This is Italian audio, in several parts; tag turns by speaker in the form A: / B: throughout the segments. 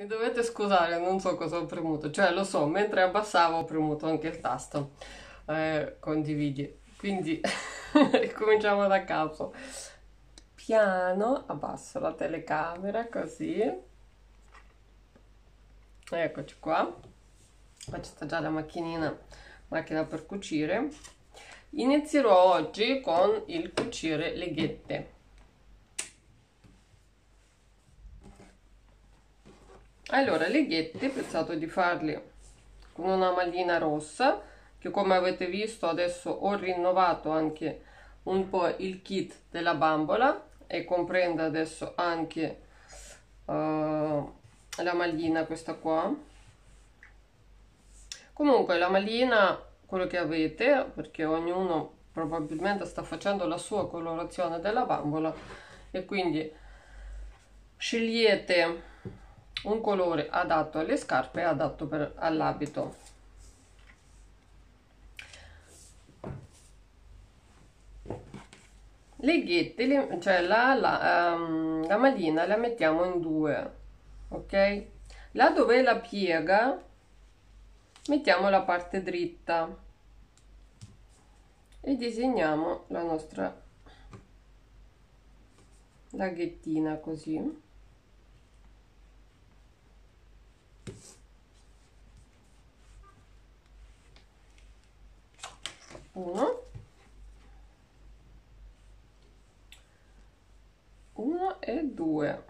A: Mi dovete scusare, non so cosa ho premuto, cioè lo so, mentre abbassavo ho premuto anche il tasto eh, condividi, quindi ricominciamo da capo. Piano, abbasso la telecamera così. Eccoci qua. Qua sta già la macchinina, macchina per cucire. Inizierò oggi con il cucire le Allora, le ghette pensato di farle con una maglina rossa che come avete visto adesso ho rinnovato anche un po' il kit della bambola e comprende adesso anche uh, la maglina questa qua. Comunque la maglina quello che avete perché ognuno probabilmente sta facendo la sua colorazione della bambola e quindi scegliete un colore adatto alle scarpe e adatto all'abito. Le ghette le, cioè la, la, um, la malina la mettiamo in due ok? Là dove la piega mettiamo la parte dritta e disegniamo la nostra laghettina così uno uno e due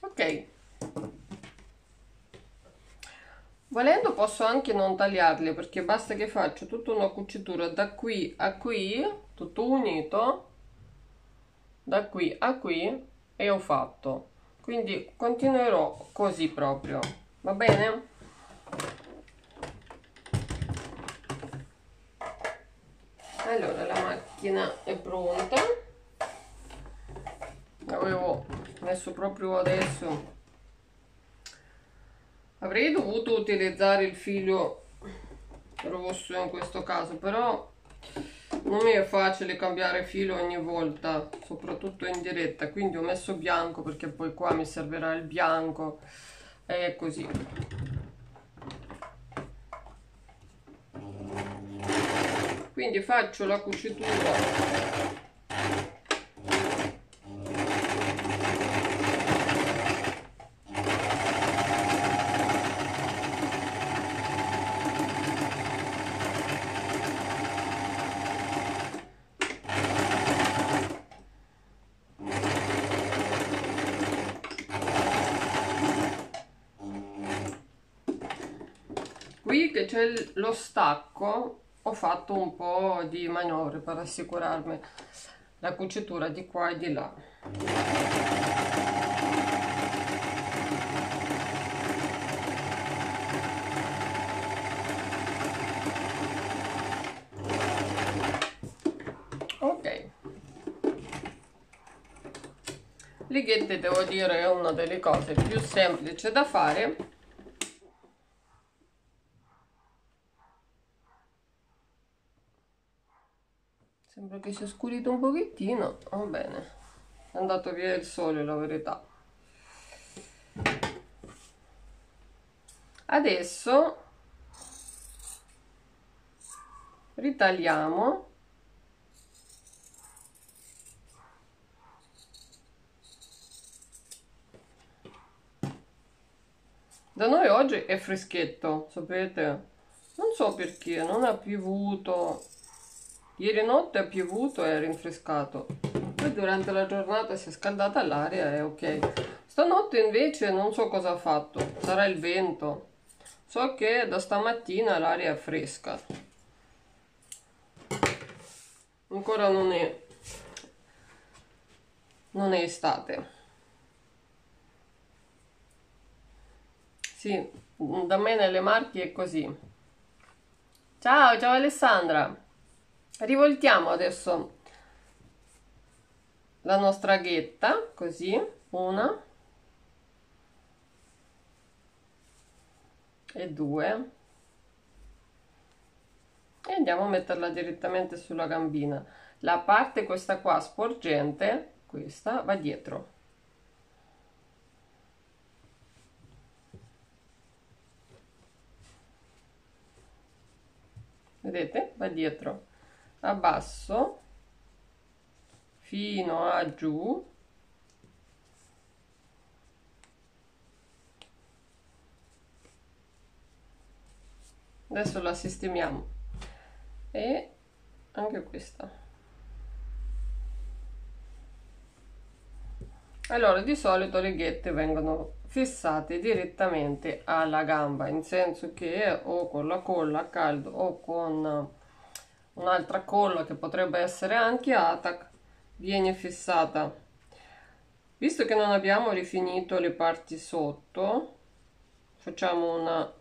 A: ok volendo posso anche non tagliarli perché basta che faccio tutta una cucitura da qui a qui tutto unito da qui a qui e ho fatto. Quindi continuerò così proprio va bene? Allora la macchina è pronta. Avevo messo proprio adesso avrei dovuto utilizzare il filo rosso in questo caso però non mi è facile cambiare filo ogni volta soprattutto in diretta. Quindi ho messo bianco perché poi qua mi servirà il bianco. E così. Quindi faccio la cucitura qui che c'è lo stacco ho fatto un po' di manovre per assicurarmi la cucitura di qua e di là. Ok. Le ghette devo dire è una delle cose più semplici da fare Che sia scurito un pochettino. Va bene. È andato via il sole, la verità. Adesso ritagliamo da noi oggi è freschetto sapete non so perché non ha piovuto Ieri notte ha piovuto e è rinfrescato. Poi durante la giornata si è scaldata l'aria e ok. Stanotte invece non so cosa ha fatto. Sarà il vento. So che da stamattina l'aria è fresca. Ancora non è non è estate. Sì, da me nelle Marche è così. Ciao, ciao Alessandra rivoltiamo adesso la nostra ghetta così una e 2 e andiamo a metterla direttamente sulla gambina. La parte questa qua sporgente questa va dietro. Vedete? Va dietro abbasso fino a giù. Adesso la sistemiamo. E anche questa. Allora di solito le ghette vengono fissate direttamente alla gamba in senso che o con la colla a caldo o con un'altra colla che potrebbe essere anche atac viene fissata. Visto che non abbiamo rifinito le parti sotto facciamo un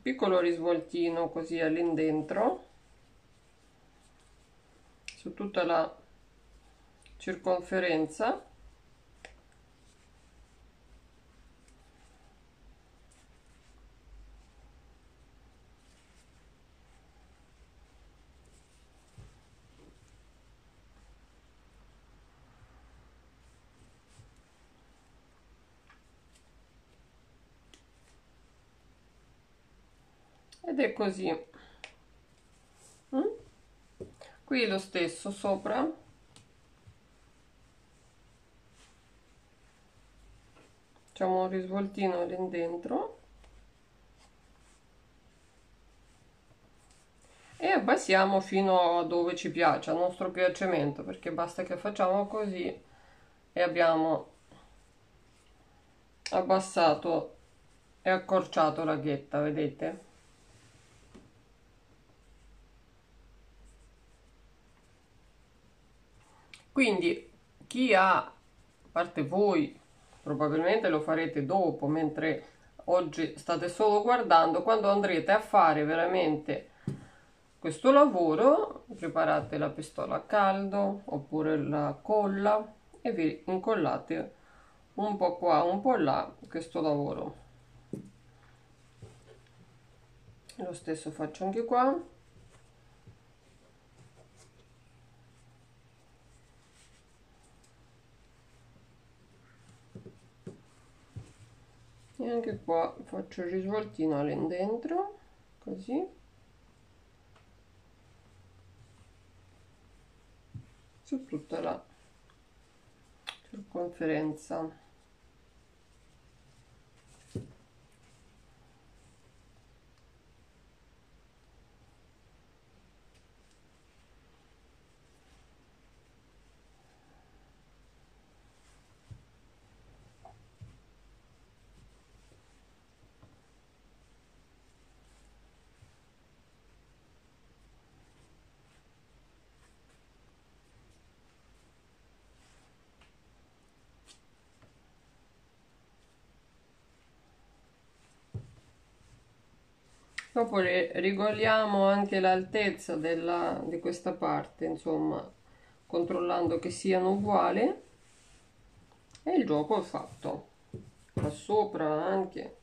A: piccolo risvoltino così all'indentro su tutta la circonferenza è così. Mm? qui lo stesso sopra. Facciamo un risvoltino lì dentro. E abbassiamo fino a dove ci piace a nostro piacimento perché basta che facciamo così e abbiamo abbassato e accorciato la ghetta vedete quindi chi ha a parte voi probabilmente lo farete dopo mentre oggi state solo guardando quando andrete a fare veramente questo lavoro preparate la pistola a caldo oppure la colla e vi incollate un po' qua un po' là questo lavoro. Lo stesso faccio anche qua e anche qua faccio il risvoltino all'indentro così. Su tutta la circonferenza dopo regoliamo anche l'altezza di questa parte insomma controllando che siano uguali. E il gioco è fatto. Qua sopra anche.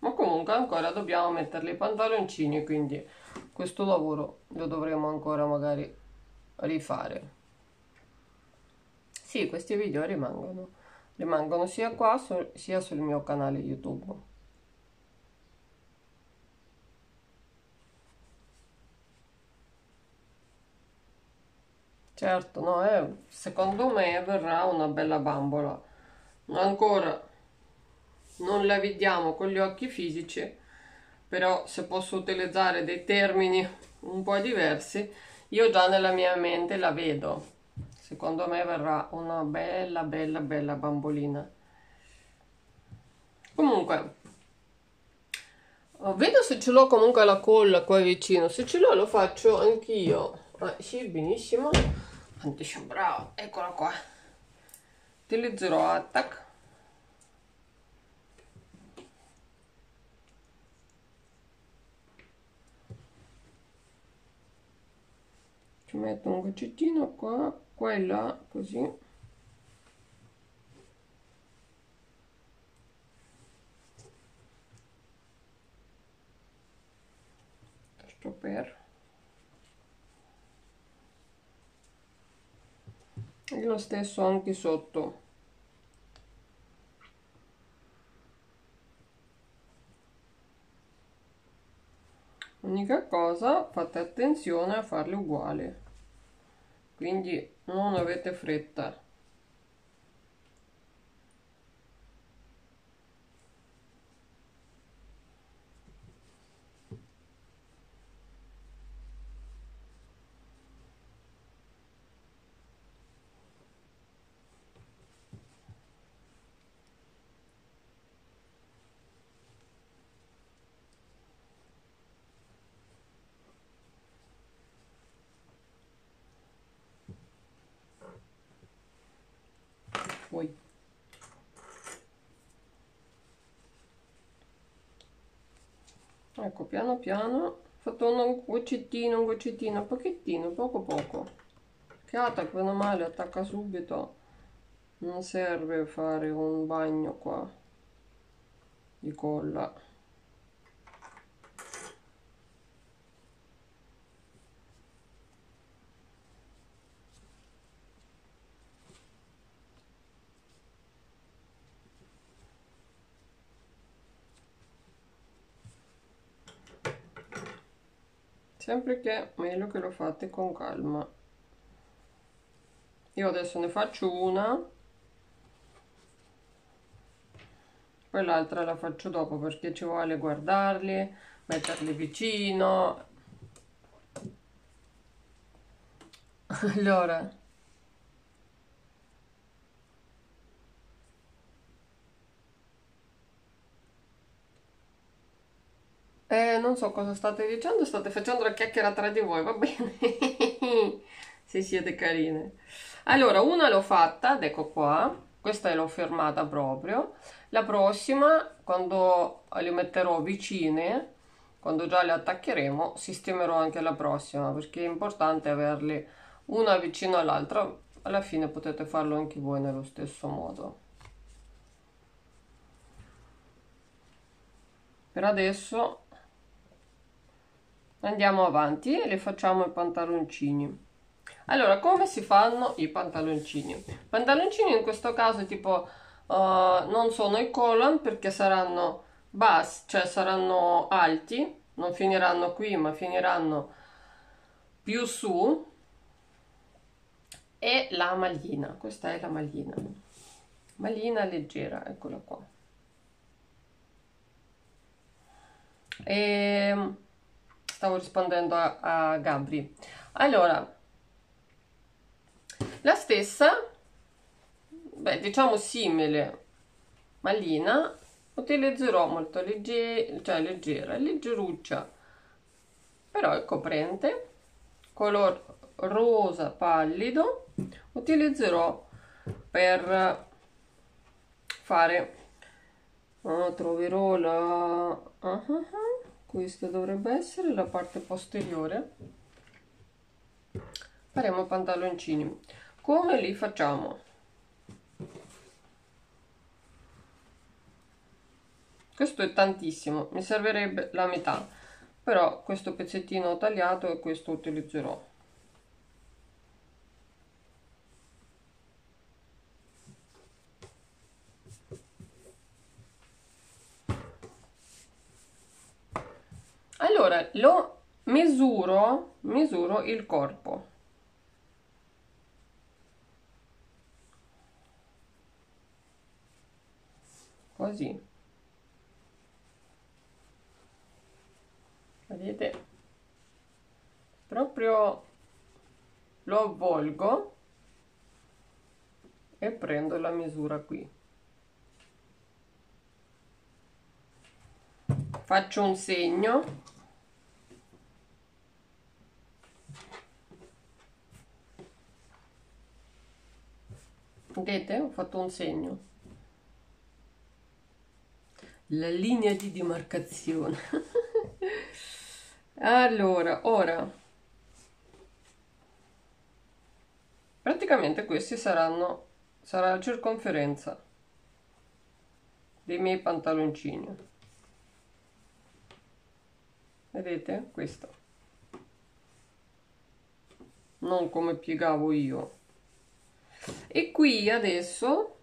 A: Ma comunque ancora dobbiamo metterli i pantaloncini quindi questo lavoro lo dovremo ancora magari rifare. Sì questi video rimangono rimangono sia qua sia sul mio canale youtube Certo, no, eh, secondo me verrà una bella bambola. Ancora non la vediamo con gli occhi fisici, però se posso utilizzare dei termini un po' diversi, io già nella mia mente la vedo. Secondo me verrà una bella, bella, bella bambolina. Comunque, vedo se ce l'ho comunque la colla qua vicino. Se ce l'ho lo faccio anch'io. Ah, sì, benissimo quanto bravo. Eccola qua. Utilizzerò attack. Ci metto un goccettino qua quella così. Per e lo stesso anche sotto. Unica cosa fate attenzione a farle uguali. Quindi non avete fretta poi ecco piano piano ho fatto un goccettino un goccettino pochettino poco poco. Che attacca male attacca subito. Non serve fare un bagno qua. Di colla sempre che meglio che lo fate con calma. Io adesso ne faccio una. Poi l'altra la faccio dopo perché ci vuole guardarli metterli vicino. Allora Eh, non so cosa state dicendo, state facendo la chiacchiera tra di voi, va bene? Se siete carine. Allora, una l'ho fatta, ed ecco qua, questa l'ho fermata proprio. La prossima, quando le metterò vicine, quando già le attaccheremo, sistemerò anche la prossima, perché è importante averle una vicino all'altra. Alla fine potete farlo anche voi nello stesso modo. Per adesso andiamo avanti e le facciamo i pantaloncini. Allora come si fanno i pantaloncini? Pantaloncini in questo caso tipo uh, non sono i colon perché saranno bassi cioè saranno alti non finiranno qui ma finiranno più su e la maglina questa è la maglina. Maglina leggera eccola qua. E ehm, stavo rispondendo a, a Gabri. Allora, la stessa, beh, diciamo simile, malina, utilizzerò molto leggera, cioè leggera, leggeruccia, però è coprente, color rosa pallido, utilizzerò per fare, oh, troverò la... Uh -huh questa dovrebbe essere la parte posteriore. Faremo pantaloncini. Come li facciamo? Questo è tantissimo mi servirebbe la metà però questo pezzettino ho tagliato e questo utilizzerò allora lo misuro misuro il corpo. Così. Vedete? Proprio lo avvolgo e prendo la misura qui. Faccio un segno vedete? Ho fatto un segno. La linea di demarcazione. Allora ora. Praticamente questi saranno sarà la circonferenza dei miei pantaloncini. Vedete? Questo. Non come piegavo io e qui adesso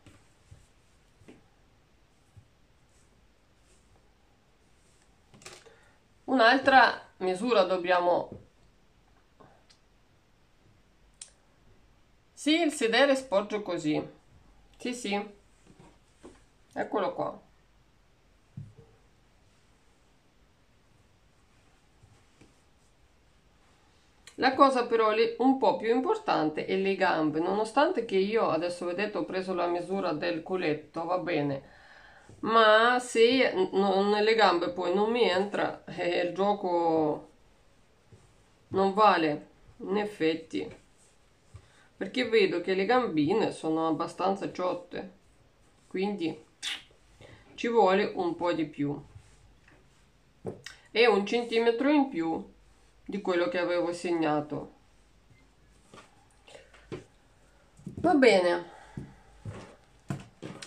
A: un'altra misura dobbiamo sì il sedere sporge così. Sì sì. Eccolo qua La cosa però un po' più importante è le gambe, nonostante che io adesso vedete ho preso la misura del culetto, va bene, ma se nelle gambe poi non mi entra eh, il gioco non vale in effetti. Perché vedo che le gambine sono abbastanza ciotte quindi ci vuole un po' di più. E un centimetro in più di quello che avevo segnato. Va bene.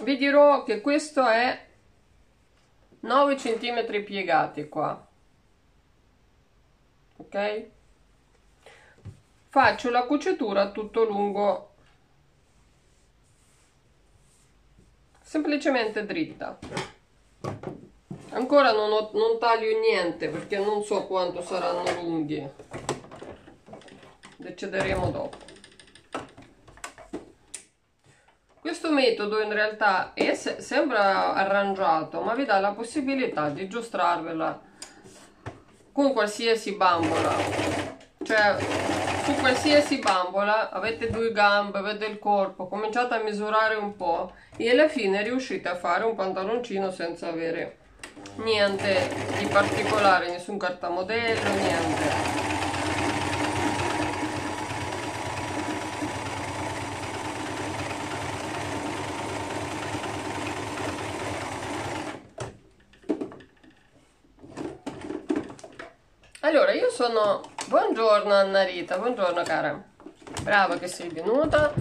A: Vi dirò che questo è 9 centimetri piegati qua. Ok? Faccio la cucitura tutto lungo. Semplicemente dritta ancora non, ho, non taglio niente perché non so quanto saranno lunghi. Decideremo dopo. Questo metodo in realtà è, sembra arrangiato ma vi dà la possibilità di giostrarvela con qualsiasi bambola. Cioè su qualsiasi bambola avete due gambe avete il corpo cominciate a misurare un po' e alla fine riuscite a fare un pantaloncino senza avere niente di particolare, nessun cartamodello, niente. Allora, io sono... Buongiorno Anna Rita, buongiorno cara. Brava che sei venuta.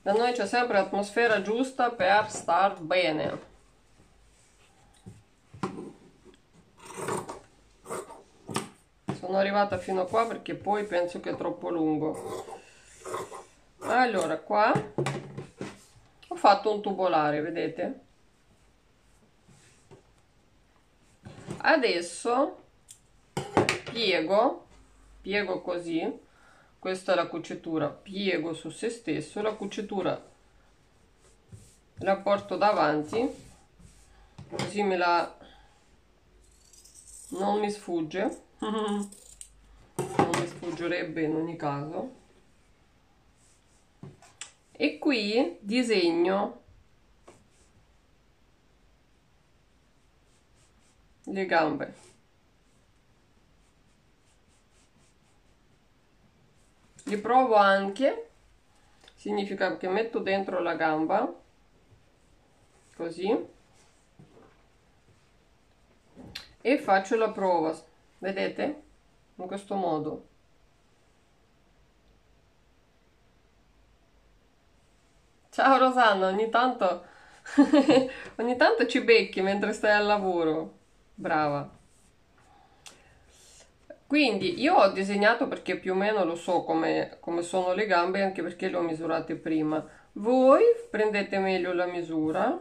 A: Da noi c'è sempre l'atmosfera giusta per star bene. Sono arrivata fino a qua perché poi penso che è troppo lungo. Allora qua ho fatto un tubolare vedete? Adesso piego piego così. Questa è la cucitura. Piego su se stesso. La cucitura la porto davanti così me la non mi sfugge non mi sfuggerebbe in ogni caso. E qui disegno le gambe. Li provo anche significa che metto dentro la gamba così e faccio la prova vedete? In questo modo. Ciao Rosanna ogni tanto ogni tanto ci becchi mentre stai al lavoro. Brava. Quindi io ho disegnato perché più o meno lo so come, come sono le gambe anche perché le ho misurate prima. Voi prendete meglio la misura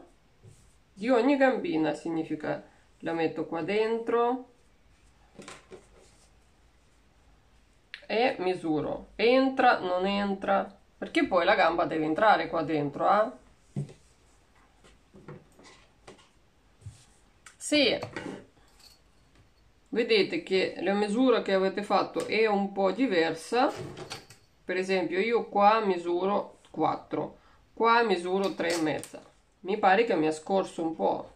A: di ogni gambina significa la metto qua dentro e misuro. Entra non entra. Perché poi la gamba deve entrare qua dentro eh? se vedete che la misura che avete fatto è un po' diversa. Per esempio io qua misuro 4 qua misuro 3 e mezza. Mi pare che mi è scorso un po'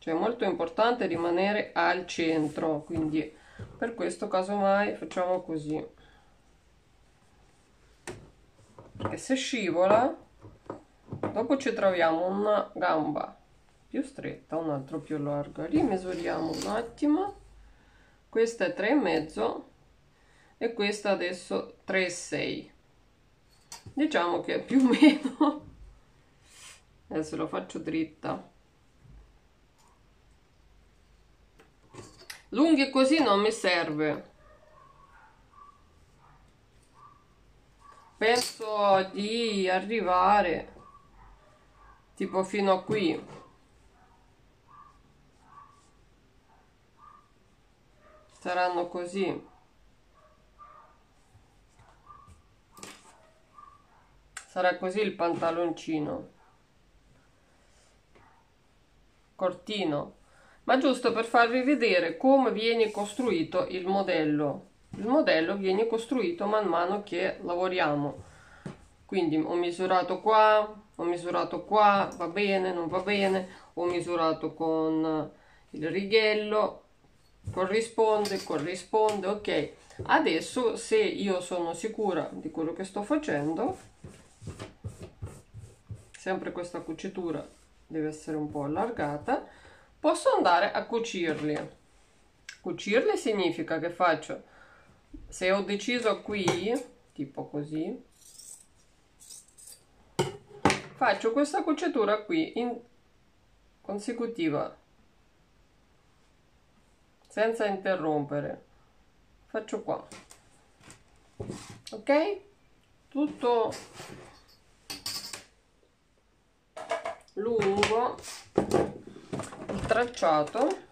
A: cioè è molto importante rimanere al centro quindi per questo casomai facciamo così. Perché se scivola dopo ci troviamo una gamba più stretta un altro più largo rimisuriamo un attimo. Questa è 3 e questa adesso 3 e 6 diciamo che più o meno. Adesso lo faccio dritta lunghi così non mi serve. Penso di arrivare tipo fino a qui. Saranno così. Sarà così il pantaloncino. Cortino ma giusto per farvi vedere come viene costruito il modello. Il modello viene costruito man mano che lavoriamo. Quindi ho misurato qua ho misurato qua va bene non va bene. Ho misurato con il righello corrisponde corrisponde ok. Adesso se io sono sicura di quello che sto facendo sempre questa cucitura deve essere un po' allargata posso andare a cucirli. Cucirli significa che faccio se ho deciso qui tipo così faccio questa cucitura qui in consecutiva senza interrompere. Faccio qua. Ok? Tutto lungo il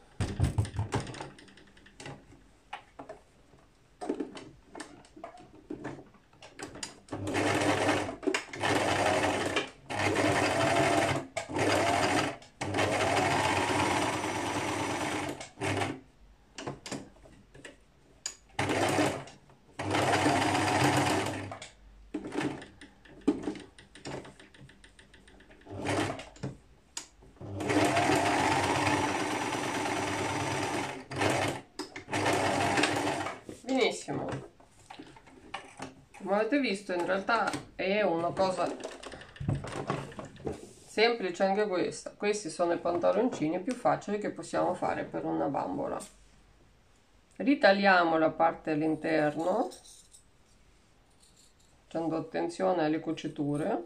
A: tracciato come avete visto in realtà è una cosa semplice anche questa. Questi sono i pantaloncini più facili che possiamo fare per una bambola. Ritagliamo la parte all'interno facendo attenzione alle cuciture.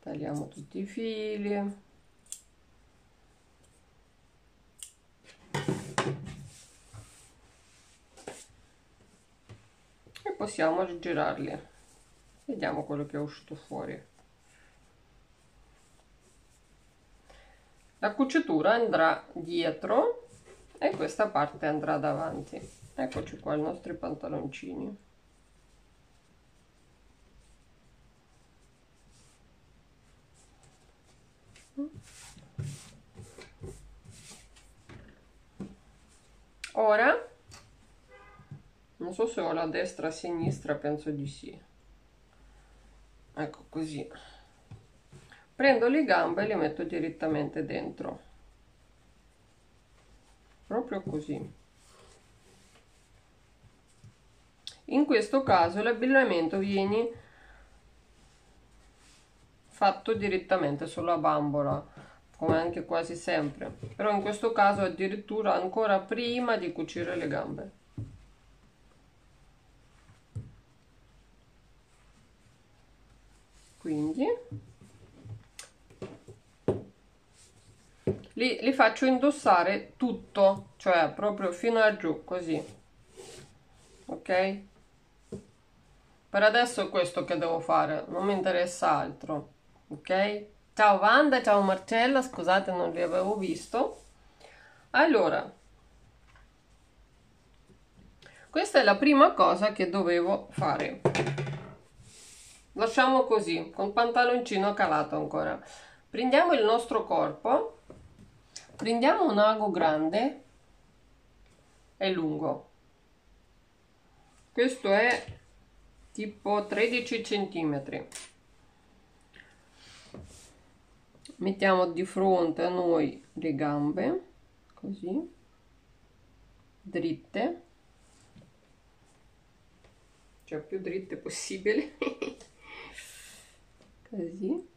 A: Tagliamo tutti i fili possiamo rigirarli vediamo quello che è uscito fuori. La cucitura andrà dietro e questa parte andrà davanti. Eccoci qua i nostri pantaloncini. Ora non so se ho la destra a sinistra penso di sì. Ecco così. Prendo le gambe e le metto direttamente dentro. Proprio così. In questo caso l'abbellamento viene fatto direttamente sulla bambola come anche quasi sempre. Però in questo caso addirittura ancora prima di cucire le gambe quindi li, li faccio indossare tutto cioè proprio fino a giù così. Ok? Per adesso è questo che devo fare non mi interessa altro ok? Ciao Wanda ciao Marcella scusate non li avevo visto. Allora questa è la prima cosa che dovevo fare lasciamo così con pantaloncino calato ancora. Prendiamo il nostro corpo prendiamo un ago grande e lungo. Questo è tipo 13 centimetri. Mettiamo di fronte a noi le gambe così dritte. Cioè più dritte possibile così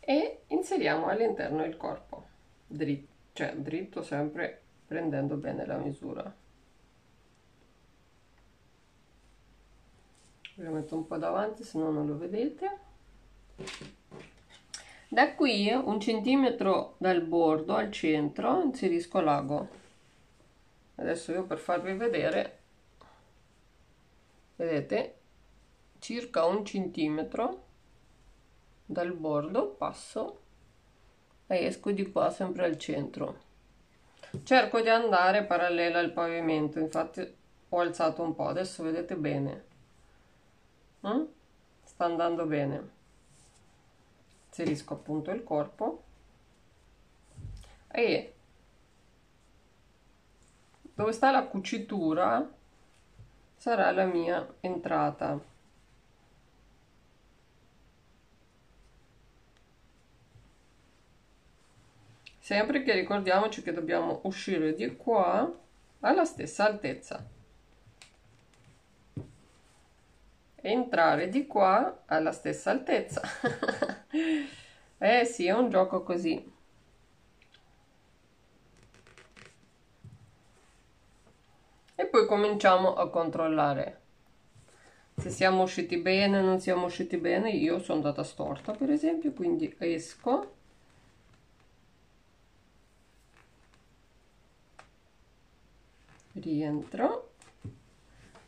A: e inseriamo all'interno il corpo dritto cioè dritto sempre prendendo bene la misura. Ve lo metto un po' davanti se no non lo vedete. Da qui un centimetro dal bordo al centro inserisco l'ago. Adesso io per farvi vedere vedete circa un centimetro dal bordo passo e esco di qua sempre al centro. Cerco di andare parallela al pavimento infatti ho alzato un po' adesso vedete bene. Mm? sta andando bene. Inserisco appunto il corpo. E dove sta la cucitura sarà la mia entrata sempre che ricordiamoci che dobbiamo uscire di qua alla stessa altezza. Entrare di qua alla stessa altezza. Eh sì è un gioco così. E poi cominciamo a controllare. Se siamo usciti bene non siamo usciti bene io sono andata storta per esempio quindi esco rientro.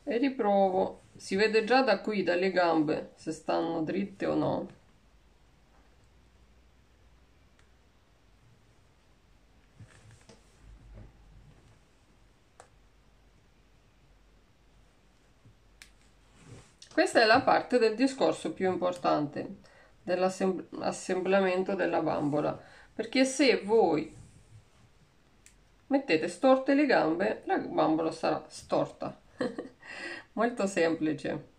A: E riprovo. Si vede già da qui dalle gambe se stanno dritte o no. Questa è la parte del discorso più importante dell'assemblamento della bambola perché se voi mettete storte le gambe la bambola sarà storta. Molto semplice.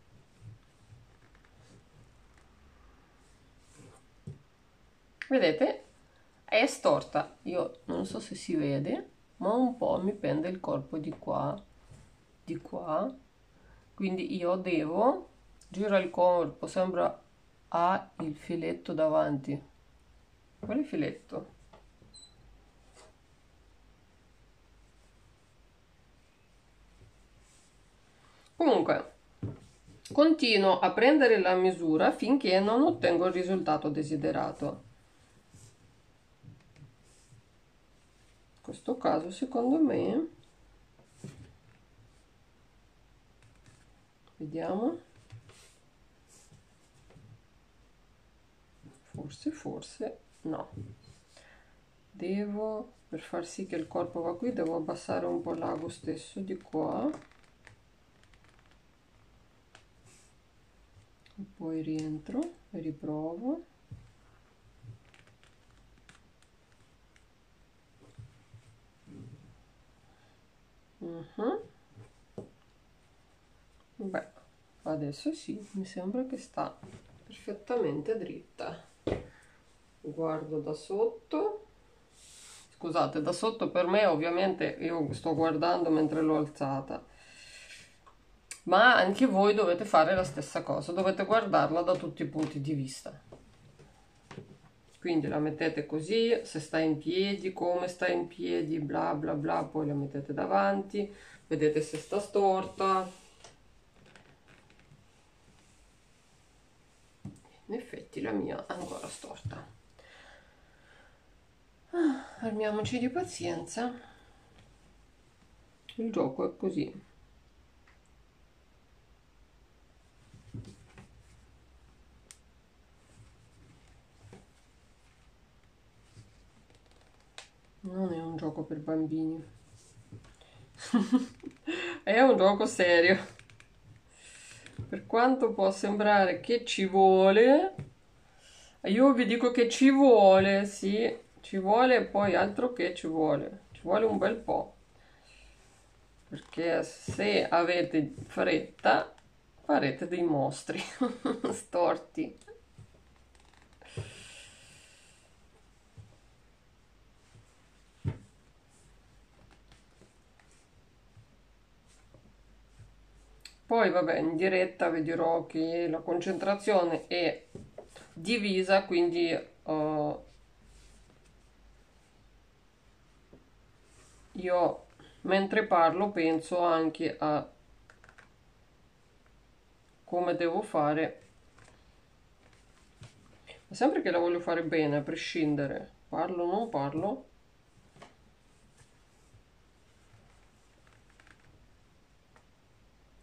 A: Vedete? È storta. Io non so se si vede ma un po' mi pende il corpo di qua di qua. Quindi io devo gira il corpo sembra ha il filetto davanti. Quale filetto comunque continuo a prendere la misura finché non ottengo il risultato desiderato. In questo caso secondo me vediamo. Forse forse no. Devo per far sì che il corpo va qui devo abbassare un po' l'ago stesso di qua poi rientro e riprovo. Uh -huh. beh adesso sì mi sembra che sta perfettamente dritta. Guardo da sotto. Scusate da sotto per me ovviamente io sto guardando mentre l'ho alzata ma anche voi dovete fare la stessa cosa, dovete guardarla da tutti i punti di vista. Quindi la mettete così, se sta in piedi, come sta in piedi, bla bla bla, poi la mettete davanti, vedete se sta storta. In effetti la mia è ancora storta. Ah, armiamoci di pazienza. Il gioco è così. Non è un gioco per bambini. è un gioco serio. Per quanto può sembrare che ci vuole, io vi dico che ci vuole, sì, ci vuole poi altro che ci vuole. Ci vuole un bel po'. Perché se avete fretta, farete dei mostri storti. Poi vabbè in diretta vi dirò che la concentrazione è divisa, quindi uh, io mentre parlo penso anche a come devo fare. Sempre che la voglio fare bene a prescindere parlo o non parlo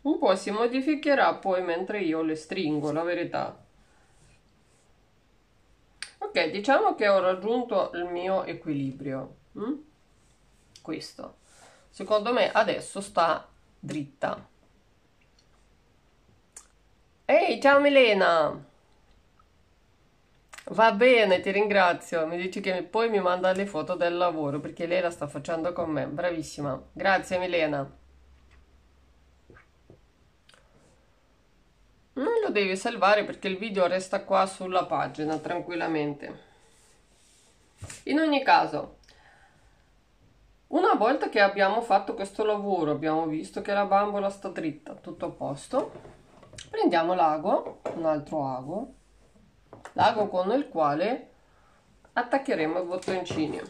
A: un po' si modificherà poi mentre io le stringo la verità. Ok diciamo che ho raggiunto il mio equilibrio mm? questo. Secondo me adesso sta dritta. Ehi ciao Milena! Va bene ti ringrazio. Mi dici che poi mi manda le foto del lavoro perché lei la sta facendo con me. Bravissima. Grazie Milena non lo devi salvare perché il video resta qua sulla pagina tranquillamente. In ogni caso una volta che abbiamo fatto questo lavoro abbiamo visto che la bambola sta dritta tutto a posto prendiamo l'ago un altro ago l'ago con il quale attaccheremo i bottoncini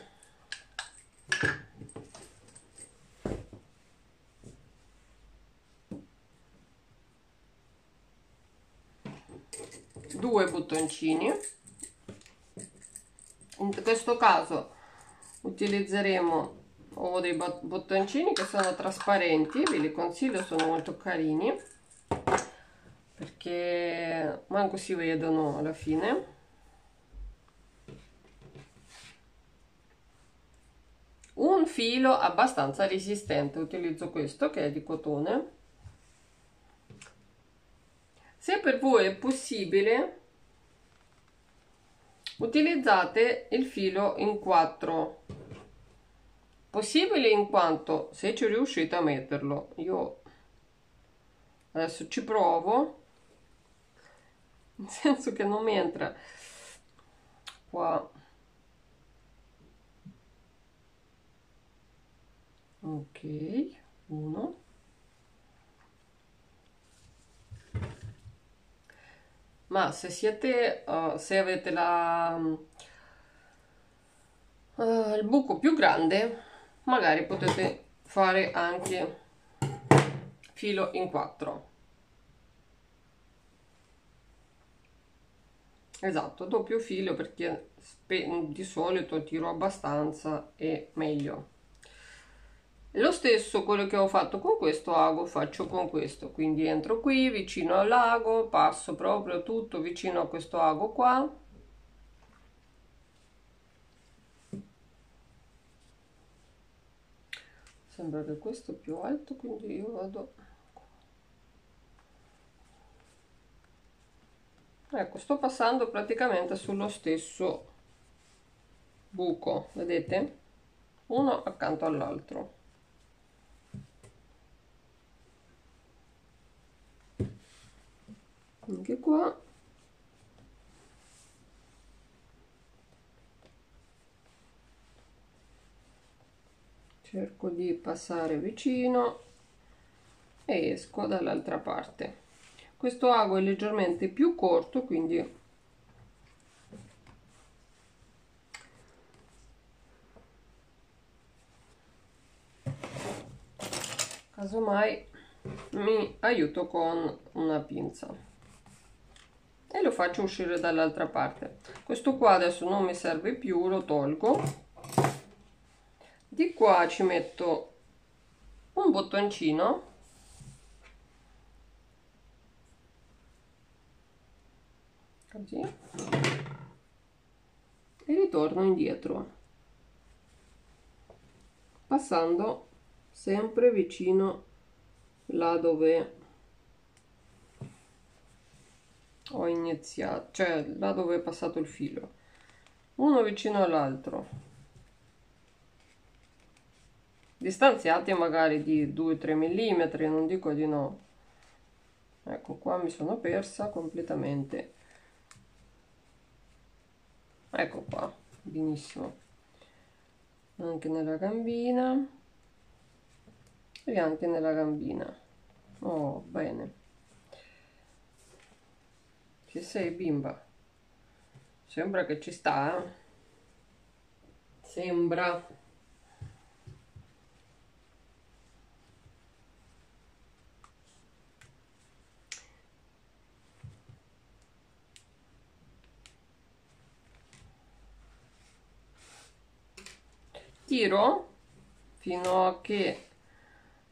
A: due bottoncini in questo caso utilizzeremo ho dei bottoncini che sono trasparenti ve li consiglio sono molto carini perché manco si vedono alla fine. Un filo abbastanza resistente utilizzo questo che è di cotone se per voi è possibile, utilizzate il filo in quattro. Possibile in quanto se ci riuscite a metterlo, io adesso ci provo, nel senso che non mi entra qua. Ok, uno. Ma se siete uh, se avete la uh, il buco più grande magari potete fare anche filo in quattro. Esatto doppio filo perché di solito tiro abbastanza e meglio lo stesso quello che ho fatto con questo ago faccio con questo. Quindi entro qui vicino al lago passo proprio tutto vicino a questo ago qua. Sembra che questo è più alto quindi io vado ecco sto passando praticamente sullo stesso buco vedete? Uno accanto all'altro anche qua. Cerco di passare vicino e esco dall'altra parte. Questo ago è leggermente più corto quindi casomai mi aiuto con una pinza e lo faccio uscire dall'altra parte. Questo qua adesso non mi serve più lo tolgo. Di qua ci metto un bottoncino. Così. E ritorno indietro. Passando sempre vicino là dove ho iniziato, cioè là dove è passato il filo, uno vicino all'altro, distanziati magari di 2-3 mm, non dico di no. Ecco qua mi sono persa completamente. Ecco qua, benissimo. Anche nella gambina e anche nella gambina. Oh, bene. Ci sei bimba? Sembra che ci sta, eh? Sembra. Tiro fino a che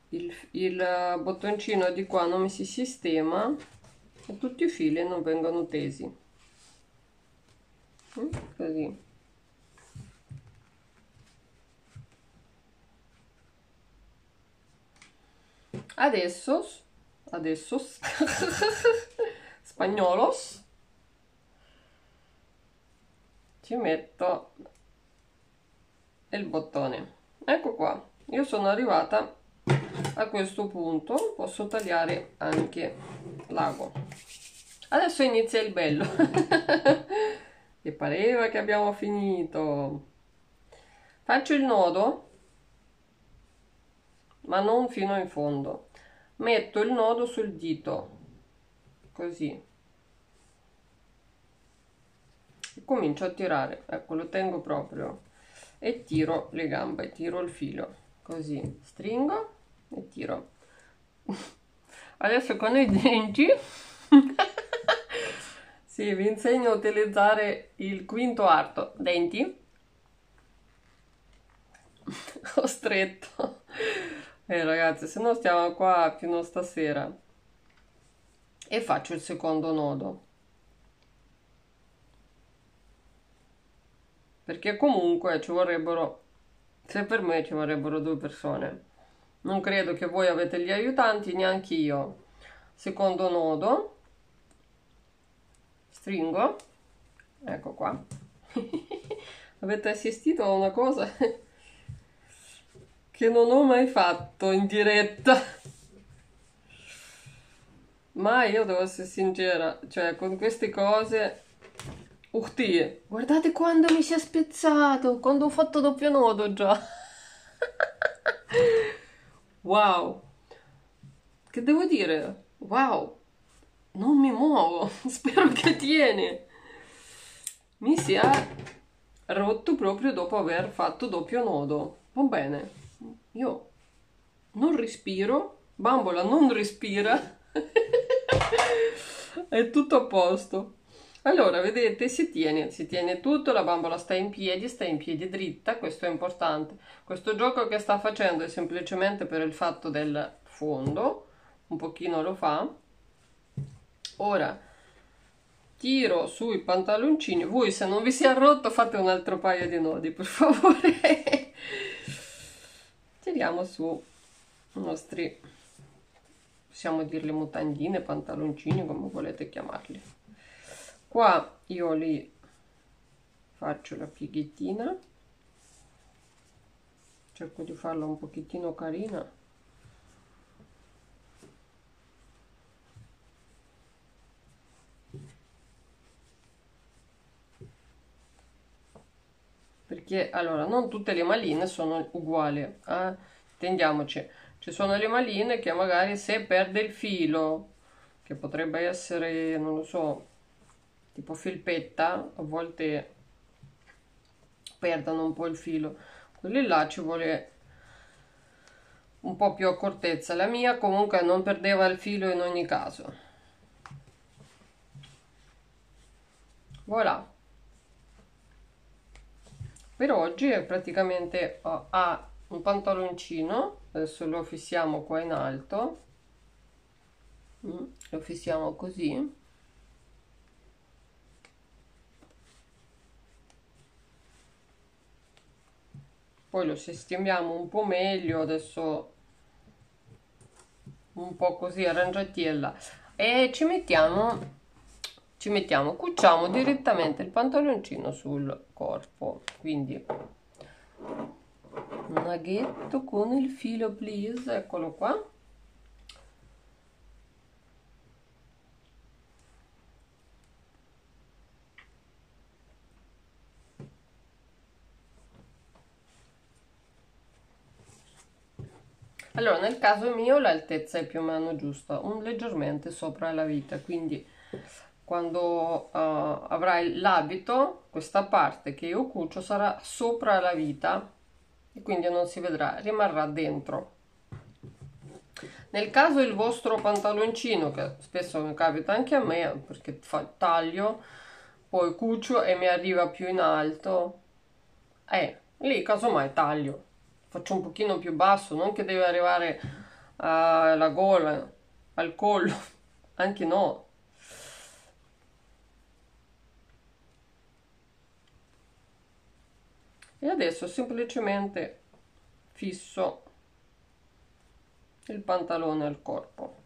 A: il, il bottoncino di qua non mi si sistema e tutti i fili non vengono tesi. Mm, così. Adesso adesso spagnolos ci metto il bottone. Ecco qua. Io sono arrivata a questo punto posso tagliare anche l'ago. Adesso inizia il bello. E pareva che abbiamo finito. Faccio il nodo ma non fino in fondo. Metto il nodo sul dito così. E comincio a tirare. Ecco lo tengo proprio. E tiro le gambe tiro il filo così. Stringo e tiro. Adesso con i denti. Sì, vi insegno a utilizzare il quinto arto. Denti. Ho stretto. Eh ragazzi se no stiamo qua fino stasera. E faccio il secondo nodo. Perché comunque ci vorrebbero se per me ci vorrebbero due persone non credo che voi avete gli aiutanti neanche io. Secondo nodo stringo. Ecco qua. Avete assistito a una cosa che non ho mai fatto in diretta. Ma io devo essere sincera cioè con queste cose Urti, guardate quando mi si è spezzato quando ho fatto doppio nodo già wow. Che devo dire? Wow. Non mi muovo. Spero che tiene mi si è rotto proprio dopo aver fatto doppio nodo. Va bene. Io non respiro. Bambola non respira. È tutto a posto allora vedete si tiene si tiene tutto la bambola sta in piedi sta in piedi dritta questo è importante. Questo gioco che sta facendo è semplicemente per il fatto del fondo un pochino lo fa. Ora tiro sui pantaloncini. Voi se non vi si è rotto fate un altro paio di nodi per favore. Tiriamo su i nostri possiamo dirle mutandine pantaloncini come volete chiamarli qua io li faccio la pieghettina cerco di farla un pochettino carina perché allora non tutte le maline sono uguali eh? tendiamoci ci sono le maline che magari se perde il filo che potrebbe essere non lo so tipo felpetta a volte perdono un po' il filo. Quelli là ci vuole un po' più accortezza. La mia comunque non perdeva il filo in ogni caso. Voilà. Per oggi è praticamente oh, ha un pantaloncino. Adesso lo fissiamo qua in alto. Mm, lo fissiamo così poi lo sistemiamo un po' meglio adesso un po' così arrangiatiella e ci mettiamo ci mettiamo cuciamo direttamente il pantaloncino sul corpo. Quindi un aghetto con il filo please eccolo qua allora nel caso mio l'altezza è più o meno giusta un leggermente sopra la vita quindi quando uh, avrai l'abito questa parte che io cucio sarà sopra la vita e quindi non si vedrà rimarrà dentro. Nel caso il vostro pantaloncino che spesso mi capita anche a me perché taglio poi cucio e mi arriva più in alto eh lì casomai taglio faccio un pochino più basso non che deve arrivare alla gola, al collo, anche no. E adesso semplicemente fisso il pantalone al corpo.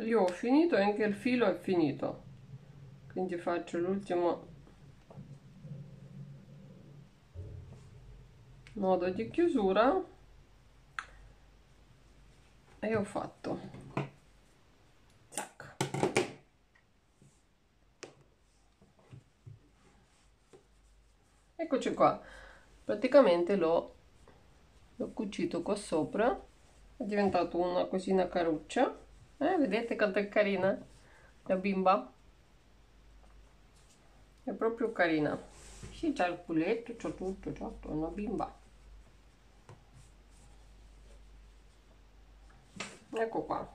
A: Io ho finito e anche il filo è finito. Quindi faccio l'ultimo nodo di chiusura. E ho fatto. Zac. eccoci qua. Praticamente l'ho cucito qua sopra. È diventato una cosina caruccia eh, vedete quanto è carina la bimba? È proprio carina. Sì, c'ha il culetto, c'ha tutto, c'ha è una bimba. Ecco qua.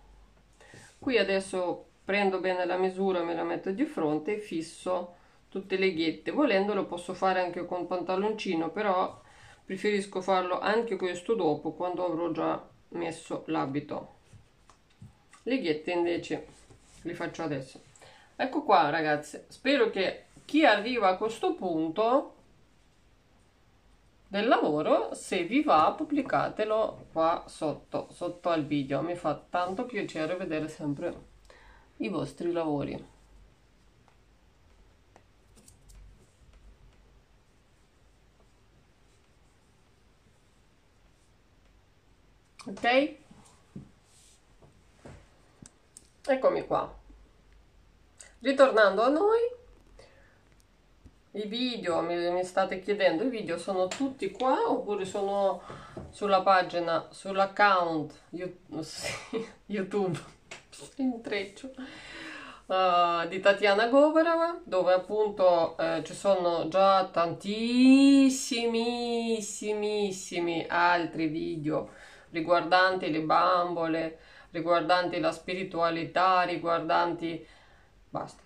A: Qui adesso prendo bene la misura, me la metto di fronte e fisso tutte le ghette. Volendo lo posso fare anche con pantaloncino, però preferisco farlo anche questo dopo, quando avrò già messo l'abito le ghette invece li faccio adesso. Ecco qua ragazzi spero che chi arriva a questo punto del lavoro se vi va pubblicatelo qua sotto sotto al video. Mi fa tanto piacere vedere sempre i vostri lavori. Ok eccomi qua. Ritornando a noi i video mi, mi, state chiedendo i video sono tutti qua oppure sono sulla pagina sull'account youtube? Intreccio uh, di Tatiana Goverova dove appunto eh, ci sono già tantissimissimi altri video riguardanti le bambole riguardanti la spiritualità, riguardanti... basta.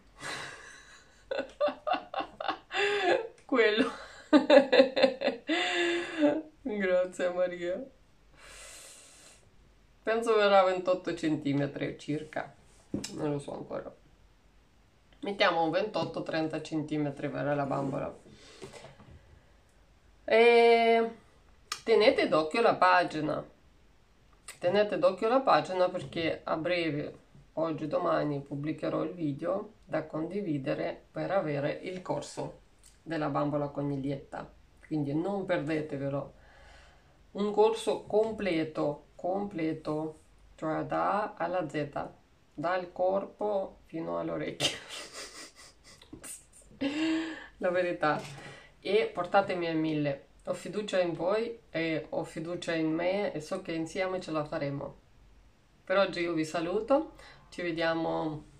A: Quello. Grazie Maria. Penso verrà 28 cm circa, non lo so ancora. Mettiamo un 28-30 cm verrà la bambola. E tenete d'occhio la pagina tenete d'occhio la pagina perché a breve oggi domani pubblicherò il video da condividere per avere il corso della bambola coniglietta. Quindi non perdetevelo. Un corso completo completo cioè da A alla Z dal corpo fino alle orecchie la verità. E portatemi a mille ho fiducia in voi e ho fiducia in me e so che insieme ce la faremo. Per oggi io vi saluto, ci vediamo...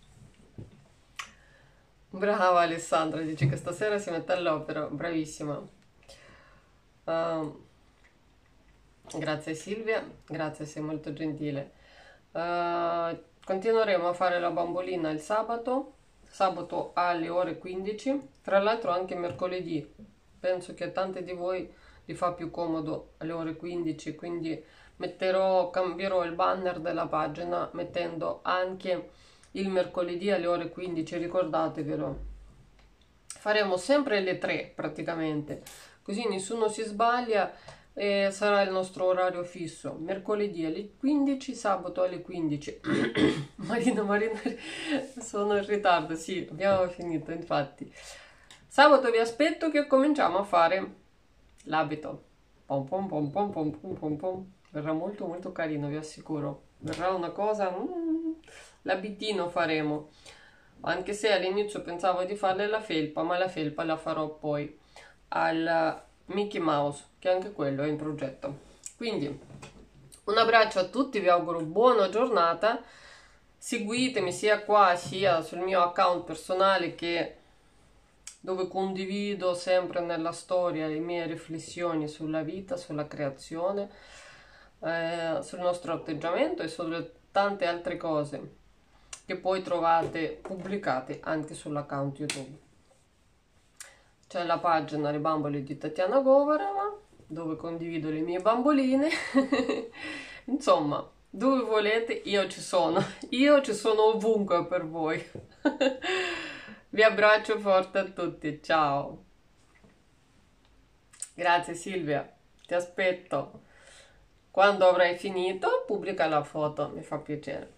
A: Brava Alessandra, dice che stasera si mette all'opera, bravissima. Uh, grazie Silvia, grazie, sei molto gentile. Uh, continueremo a fare la bambolina il sabato, sabato alle ore 15, tra l'altro anche mercoledì. Penso che a tante di voi vi fa più comodo alle ore 15, quindi metterò, cambierò il banner della pagina mettendo anche il mercoledì alle ore 15, ricordatevelo. Faremo sempre le 3 praticamente, così nessuno si sbaglia e sarà il nostro orario fisso. Mercoledì alle 15, sabato alle 15. Marina, Marina, sono in ritardo, sì, abbiamo finito infatti. Sabato vi aspetto che cominciamo a fare l'abito. Pom pom pom pom pom pom pom pom. Verrà molto molto carino, vi assicuro. Verrà una cosa... Mm, l'abitino faremo. Anche se all'inizio pensavo di farle la felpa, ma la felpa la farò poi al Mickey Mouse, che anche quello è in progetto. Quindi, un abbraccio a tutti, vi auguro buona giornata. Seguitemi sia qua sia sul mio account personale che dove condivido sempre nella storia le mie riflessioni sulla vita, sulla creazione, eh, sul nostro atteggiamento e sulle tante altre cose che poi trovate pubblicate anche sull'account YouTube. C'è la pagina Le bambole di Tatiana Govarava dove condivido le mie bamboline. Insomma, dove volete io ci sono. Io ci sono ovunque per voi. Vi abbraccio forte a tutti, ciao. Grazie Silvia, ti aspetto. Quando avrai finito, pubblica la foto, mi fa piacere.